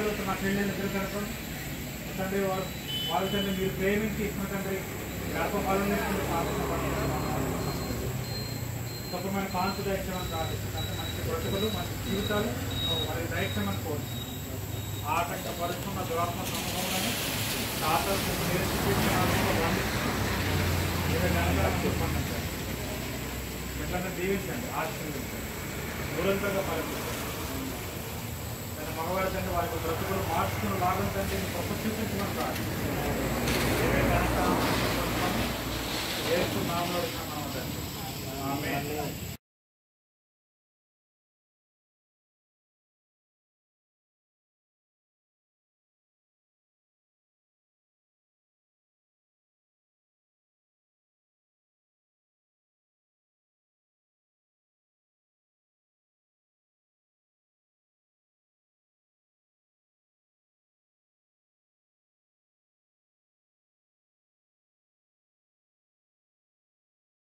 భర్తలతో నా పెళ్ళి ఇద్దరు కనుకోండి తండ్రి వారు వారి తండ్రి మీరు ప్రేమించి ఇచ్చిన తండ్రి గర్భఫలం ఇచ్చిన గొప్పమైన కాంతి దయచేమని ప్రార్థిస్తున్నాను మంచి బ్రతుకులు మంచి జీవితాలు వారి దయచేమని కోరుతున్నాను ఆటంక పరుస్తున్న దురాత్మ సమూహాలను తాతలకు ఎట్లన్నా దీవించండి ఆశీర్వించండి నిరంతరంగా పరిస్థితి ಅದು ಪ್ರತಿಗಳು ಮಾಡಿಸ್ಕೊಳ್ಳಲಾಗದಂತೆ ಪ್ರಪಂಚಕ್ಕೆ ಮಾಡ್ತಾರೆ ನಾಮಗಳು